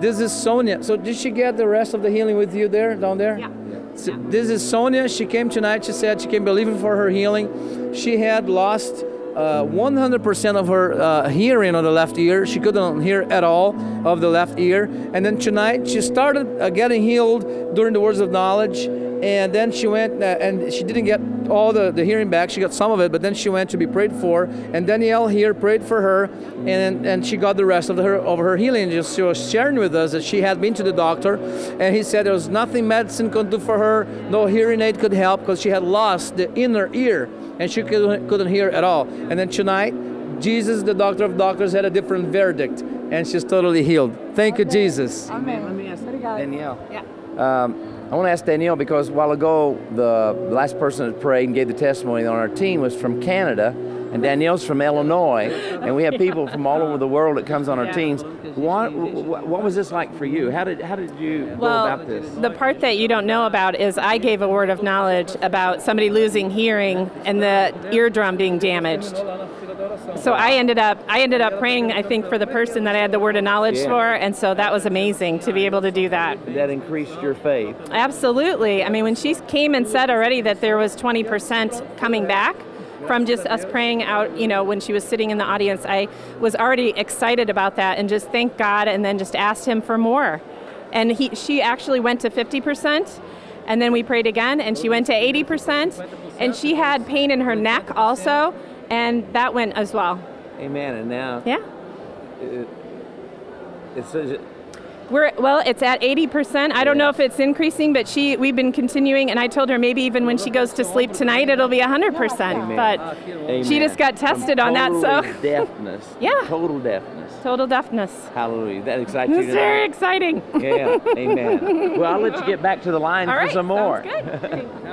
This is Sonia. So did she get the rest of the healing with you there, down there? Yeah. So This is Sonia. She came tonight. She said she came believing for her healing. She had lost uh, 100% of her uh, hearing on the left ear. She couldn't hear at all of the left ear. And then tonight she started uh, getting healed during the words of knowledge. And then she went uh, and she didn't get all the, the hearing back. She got some of it, but then she went to be prayed for. And Danielle here prayed for her, and and she got the rest of her of her healing. Just she was sharing with us that she had been to the doctor, and he said there was nothing medicine could do for her. No hearing aid could help because she had lost the inner ear and she couldn't, couldn't hear at all. And then tonight, Jesus, the doctor of doctors, had a different verdict, and she's totally healed. Thank you, Jesus. Amen. Let me ask Danielle. Yeah. Um, I want to ask Danielle because a while ago, the last person that prayed and gave the testimony on our team was from Canada, and Danielle's from Illinois, and we have people from all over the world that comes on our teams. What, what was this like for you? How did how did you go Well, about this? the part that you don't know about is I gave a word of knowledge about somebody losing hearing and the eardrum being damaged. So I ended up I ended up praying I think for the person that I had the word of knowledge Yeah. for and so that was amazing to be able to do that. That increased your faith. Absolutely. I mean when she came and said already that there was 20% coming back from just us praying out, you know, when she was sitting in the audience, I was already excited about that and just thank God and then just asked him for more. And he she actually went to 50% and then we prayed again and she went to 80% and she had pain in her neck also and that went as well. Amen. And now Yeah. it, it's, We're well, it's at 80%. I don't know if it's increasing, but she we've been continuing and I told her maybe even when she goes to sleep tonight it'll be 100%. But she just got tested on that, so deafness. Yeah. Total deafness. total deafness. Hallelujah. That excites you. It's very exciting. Yeah. Amen. Well, I'll let you get back to the line All for right, some more. sounds good.